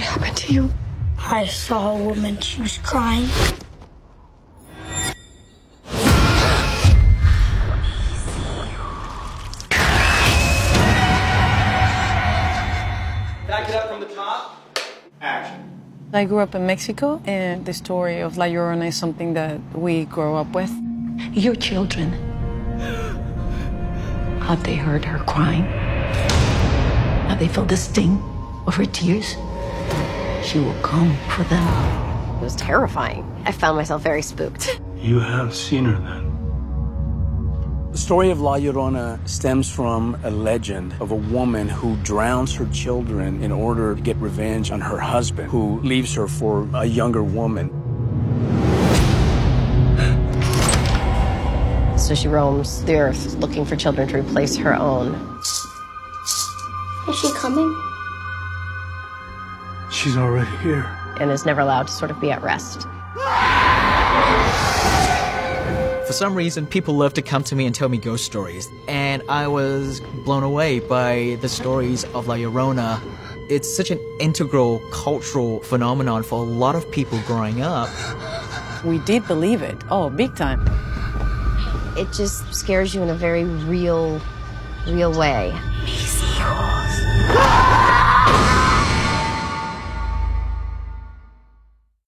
What happened to you? I saw a woman. She was crying. Back it up from the top. Action. I grew up in Mexico, and the story of La Llorona is something that we grow up with. Your children. Have they heard her crying? Have they felt the sting of her tears? She will come for them. It was terrifying. I found myself very spooked. You have seen her then? The story of La Llorona stems from a legend of a woman who drowns her children in order to get revenge on her husband, who leaves her for a younger woman. So she roams the earth looking for children to replace her own. Is she coming? She's already here. And is never allowed to sort of be at rest. For some reason, people love to come to me and tell me ghost stories, and I was blown away by the stories of La Llorona. It's such an integral cultural phenomenon for a lot of people growing up. We did believe it. Oh, big time. It just scares you in a very real, real way.